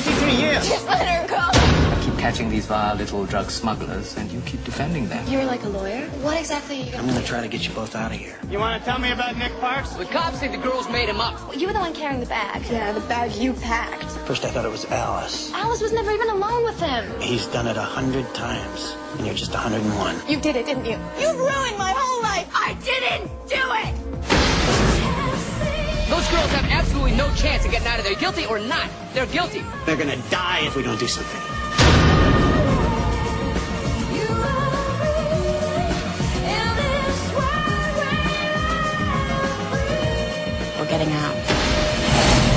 33 years. Just let her go. I keep catching these vile little drug smugglers, and you keep defending them. You're like a lawyer? What exactly are you I'm gonna gonna try to get you both out of here. You want to tell me about Nick Parks? The cops think the girls made him up. do? You were the one carrying the bag. Yeah, the bag you packed. First, I thought it was Alice. Alice was never even alone with him. He's done it a hundred times, and you're just a hundred and one. You did it, didn't you? You ruined my whole life. I didn't do it. Those girls have absolutely no chance of getting out of there, guilty or not. They're guilty. They're gonna die if we don't do something. We're getting out.